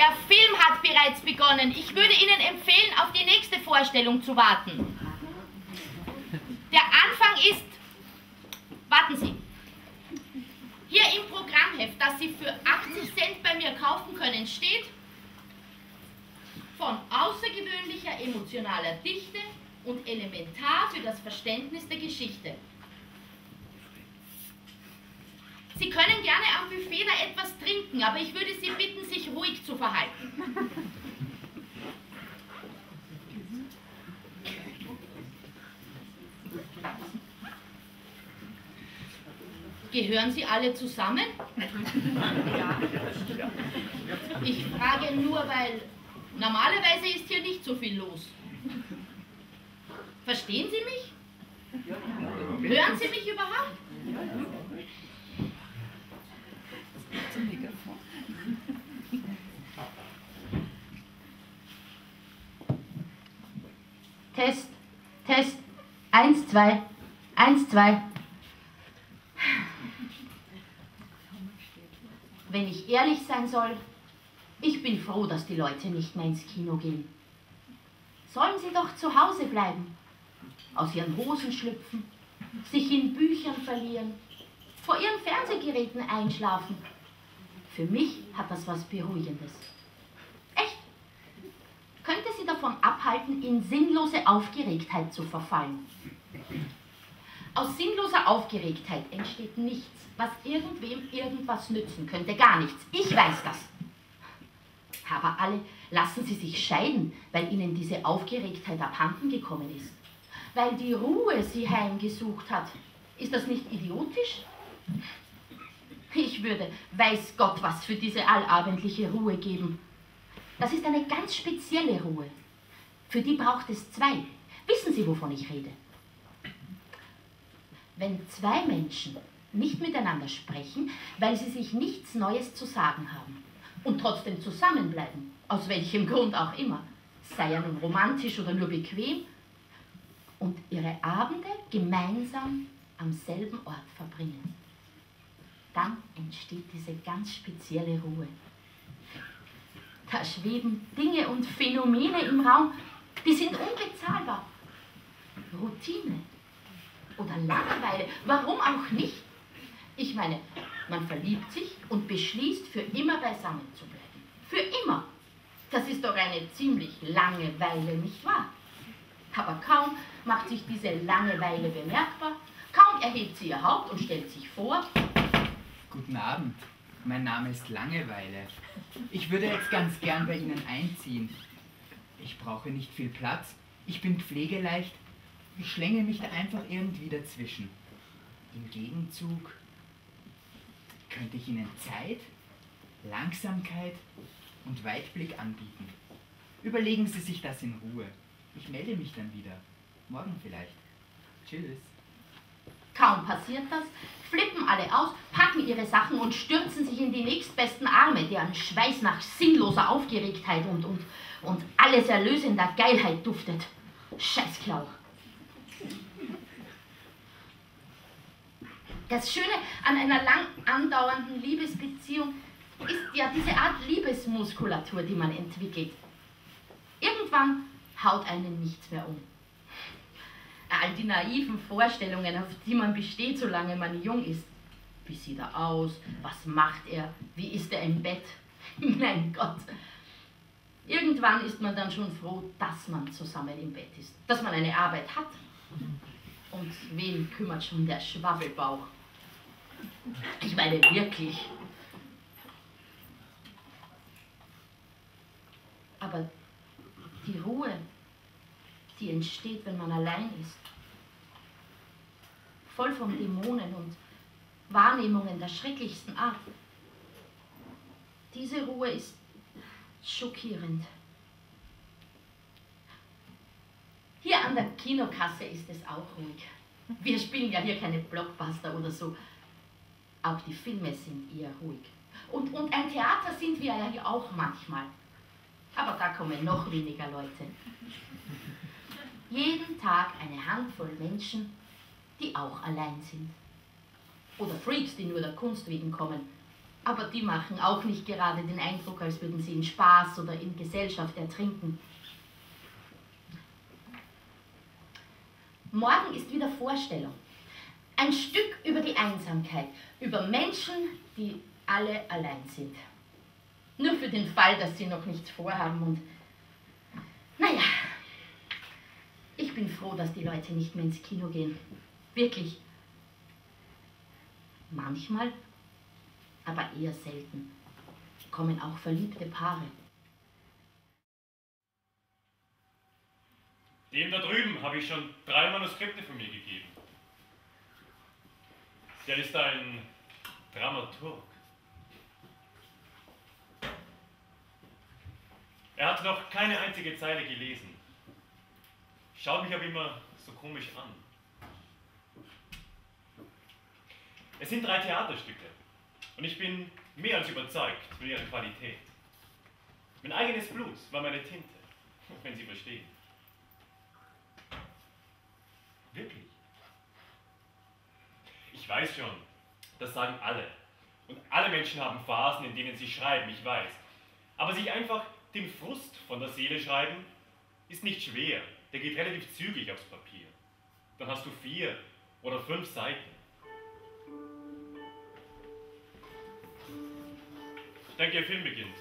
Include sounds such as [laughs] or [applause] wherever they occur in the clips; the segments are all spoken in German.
Der Film hat bereits begonnen. Ich würde Ihnen empfehlen, auf die nächste Vorstellung zu warten. Der Anfang ist, warten Sie, hier im Programmheft, das Sie für 80 Cent bei mir kaufen können, steht von außergewöhnlicher emotionaler Dichte und elementar für das Verständnis der Geschichte. Sie können gerne da etwas trinken, aber ich würde Sie bitten, sich ruhig zu verhalten. Gehören Sie alle zusammen? Ja. Ich frage nur, weil normalerweise ist hier nicht so viel los. Verstehen Sie mich? Hören Sie mich überhaupt? Test, Test, eins, zwei, eins, zwei. Wenn ich ehrlich sein soll, ich bin froh, dass die Leute nicht mehr ins Kino gehen. Sollen sie doch zu Hause bleiben, aus ihren Hosen schlüpfen, sich in Büchern verlieren, vor ihren Fernsehgeräten einschlafen. Für mich hat das was Beruhigendes. Davon abhalten, in sinnlose Aufgeregtheit zu verfallen. Aus sinnloser Aufgeregtheit entsteht nichts, was irgendwem irgendwas nützen könnte. Gar nichts. Ich weiß das. Aber alle lassen sie sich scheiden, weil ihnen diese Aufgeregtheit abhanden gekommen ist. Weil die Ruhe sie heimgesucht hat. Ist das nicht idiotisch? Ich würde, weiß Gott, was für diese allabendliche Ruhe geben. Das ist eine ganz spezielle Ruhe. Für die braucht es zwei. Wissen Sie, wovon ich rede? Wenn zwei Menschen nicht miteinander sprechen, weil sie sich nichts Neues zu sagen haben und trotzdem zusammenbleiben, aus welchem Grund auch immer, sei er nun romantisch oder nur bequem, und ihre Abende gemeinsam am selben Ort verbringen, dann entsteht diese ganz spezielle Ruhe. Da schweben Dinge und Phänomene im Raum, die sind unbezahlbar. Routine oder Langeweile, warum auch nicht? Ich meine, man verliebt sich und beschließt, für immer beisammen zu bleiben. Für immer. Das ist doch eine ziemlich lange Weile, nicht wahr? Aber kaum macht sich diese Langeweile bemerkbar, kaum erhebt sie ihr Haupt und stellt sich vor. Guten Abend, mein Name ist Langeweile. Ich würde jetzt ganz gern bei Ihnen einziehen. Ich brauche nicht viel Platz, ich bin pflegeleicht, ich schlänge mich da einfach irgendwie dazwischen. Im Gegenzug könnte ich Ihnen Zeit, Langsamkeit und Weitblick anbieten. Überlegen Sie sich das in Ruhe. Ich melde mich dann wieder. Morgen vielleicht. Tschüss. Kaum passiert das, flippen alle aus, packen ihre Sachen und stürzen sich in die nächstbesten Arme, deren Schweiß nach sinnloser Aufgeregtheit und, und, und alles erlösender Geilheit duftet. Scheißklau. Das Schöne an einer lang andauernden Liebesbeziehung ist ja diese Art Liebesmuskulatur, die man entwickelt. Irgendwann haut einen nichts mehr um. All die naiven Vorstellungen, auf die man besteht, solange man jung ist. Wie sieht er aus? Was macht er? Wie ist er im Bett? [laughs] mein Gott. Irgendwann ist man dann schon froh, dass man zusammen im Bett ist, dass man eine Arbeit hat. Und wen kümmert schon der Schwabbelbauch? Ich meine wirklich. Aber die Ruhe, die entsteht, wenn man allein ist, voll von Dämonen und Wahrnehmungen der schrecklichsten Art, diese Ruhe ist schockierend. Hier an der Kinokasse ist es auch ruhig. Wir spielen ja hier keine Blockbuster oder so. Auch die Filme sind eher ruhig. Und, und ein Theater sind wir ja hier auch manchmal. Aber da kommen noch weniger Leute. Jeden Tag eine Handvoll Menschen, die auch allein sind. Oder Freaks, die nur der Kunst wegen kommen. Aber die machen auch nicht gerade den Eindruck, als würden sie in Spaß oder in Gesellschaft ertrinken. Morgen ist wieder Vorstellung. Ein Stück über die Einsamkeit, über Menschen, die alle allein sind. Nur für den Fall, dass sie noch nichts vorhaben und naja, ich bin froh, dass die Leute nicht mehr ins Kino gehen. Wirklich. Manchmal, aber eher selten, kommen auch verliebte Paare. Dem da drüben habe ich schon drei Manuskripte von mir gegeben. Der ist ein Dramaturg. Er hat noch keine einzige Zeile gelesen. Schaut mich aber immer so komisch an. Es sind drei Theaterstücke und ich bin mehr als überzeugt von ihrer Qualität. Mein eigenes Blut war meine Tinte, [laughs] wenn Sie verstehen. Wirklich. Ich weiß schon, das sagen alle. Und alle Menschen haben Phasen, in denen sie schreiben, ich weiß. Aber sich einfach den Frust von der Seele schreiben, ist nicht schwer. Der geht relativ zügig aufs Papier. Dann hast du vier oder fünf Seiten. Ich denke, Ihr Film beginnt.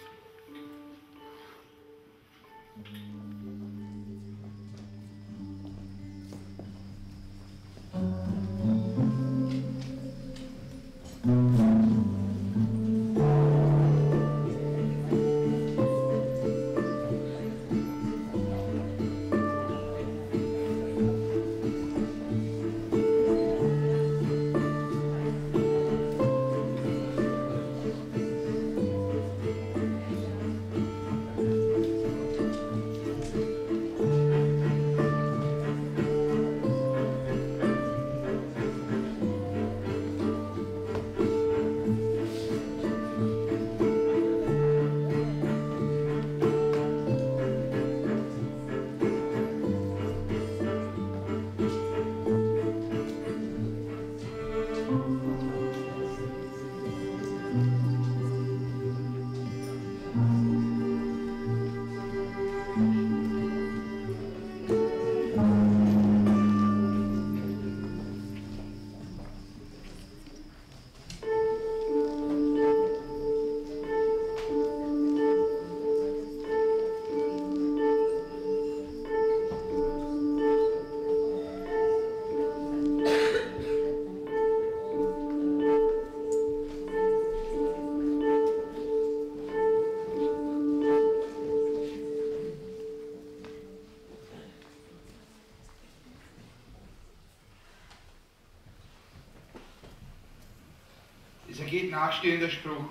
Nachstehender Spruch.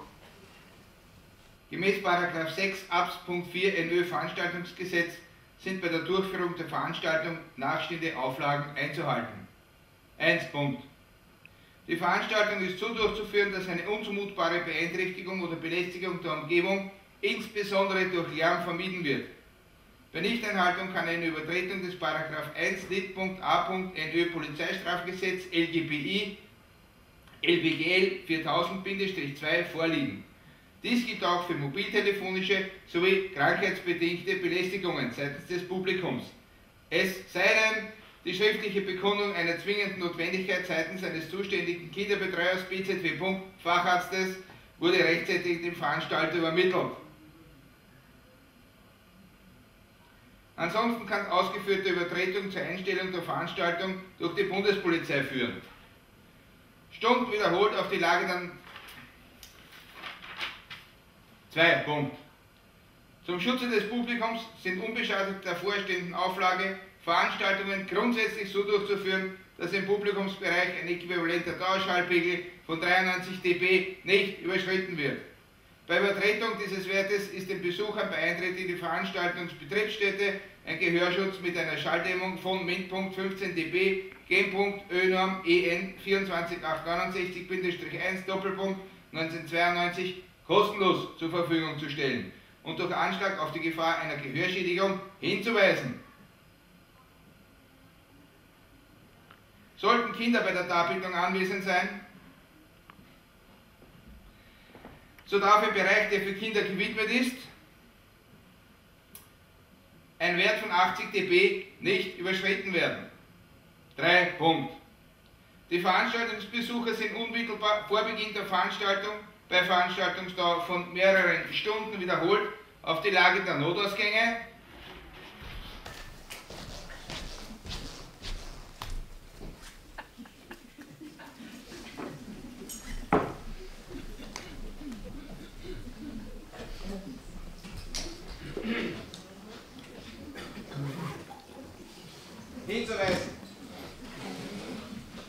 Gemäß 6 Abs. 4 NÖ Veranstaltungsgesetz sind bei der Durchführung der Veranstaltung nachstehende Auflagen einzuhalten. 1. Punkt. Die Veranstaltung ist so durchzuführen, dass eine unzumutbare Beeinträchtigung oder Belästigung der Umgebung, insbesondere durch Lärm, vermieden wird. Bei Nichteinhaltung kann eine Übertretung des 1 Litpunkt A. NÖ Polizeistrafgesetz LGBI LBGL 4000-2 vorliegen. Dies gilt auch für mobiltelefonische sowie krankheitsbedingte Belästigungen seitens des Publikums. Es sei denn, die schriftliche Bekundung einer zwingenden Notwendigkeit seitens eines zuständigen Kinderbetreuers BZW. Facharztes wurde rechtzeitig dem Veranstalter übermittelt. Ansonsten kann ausgeführte Übertretung zur Einstellung der Veranstaltung durch die Bundespolizei führen. Stumpf wiederholt auf die Lage dann. Zwei, Punkt. Zum Schutze des Publikums sind unbeschadet der vorstehenden Auflage Veranstaltungen grundsätzlich so durchzuführen, dass im Publikumsbereich ein äquivalenter Dauerschallpegel von 93 dB nicht überschritten wird. Bei Übertretung dieses Wertes ist den Besuchern bei Eintritt in die Veranstaltungsbetriebsstätte ein Gehörschutz mit einer Schalldämmung von Mindpunkt 15 dB, Genpunkt ÖNORM EN 24869-1 Doppelpunkt 1992 kostenlos zur Verfügung zu stellen und durch Anschlag auf die Gefahr einer Gehörschädigung hinzuweisen. Sollten Kinder bei der Darbietung anwesend sein, so darf ein Bereich, der für Kinder gewidmet ist, ein Wert von 80 dB nicht überschritten werden. 3. Punkt. Die Veranstaltungsbesucher sind unmittelbar vor Beginn der Veranstaltung bei Veranstaltungsdauer von mehreren Stunden wiederholt auf die Lage der Notausgänge hinzuweisen.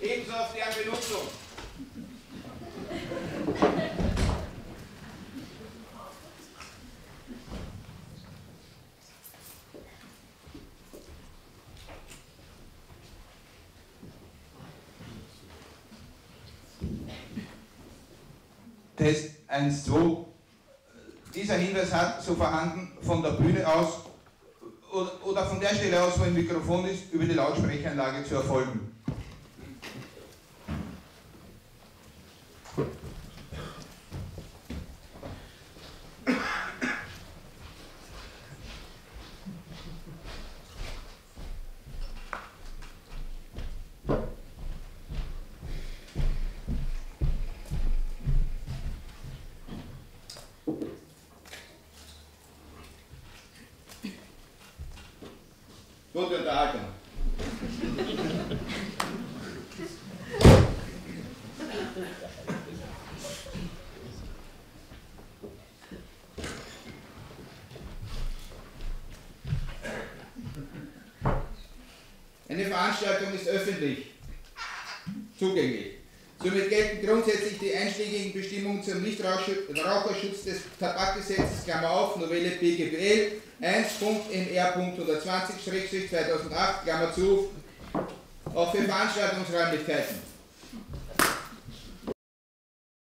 Ebenso auf deren Benutzung. Test 1, 2. Dieser Hinweis hat so vorhanden von der Bühne aus oder, von der Stelle aus, wo ein Mikrofon ist, über die Lautsprecheranlage zu erfolgen. Gute Unterhaltung. Eine Veranstaltung ist öffentlich zugänglich. Somit gelten grundsätzlich die einschlägigen Bestimmungen zum Nichtraucherschutz des Tabakgesetzes, Klammer auf, Novelle BGBL 1.mr.120-2008, Klammer zu, auch für Veranstaltungsräumlichkeiten.